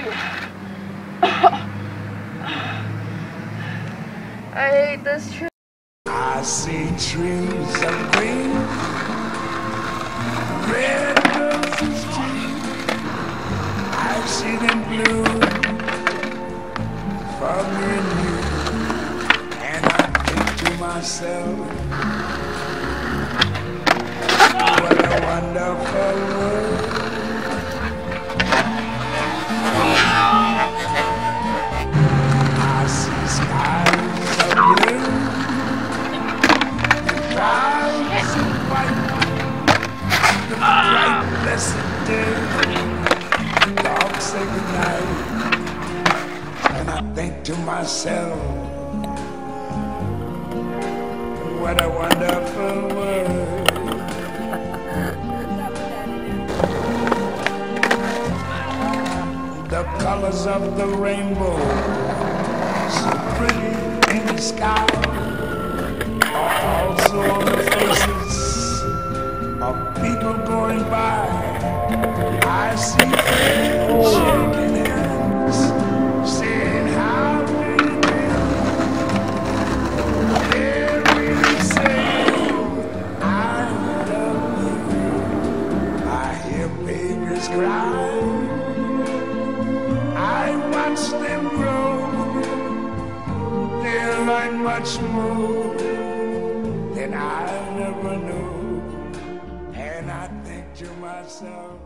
I hate this tree. I see trees of green, red roses. I see them blue and you. And I think to myself, what the bright blessed day. Dogs say goodnight, and I think to myself, what a wonderful world. The colors of the rainbow, so pretty in the sky, of people going by. I see friends shaking hands, saying how do you do? They're really I love you. I hear babies cry. I watch them grow. They learn much more than I ever knew to myself.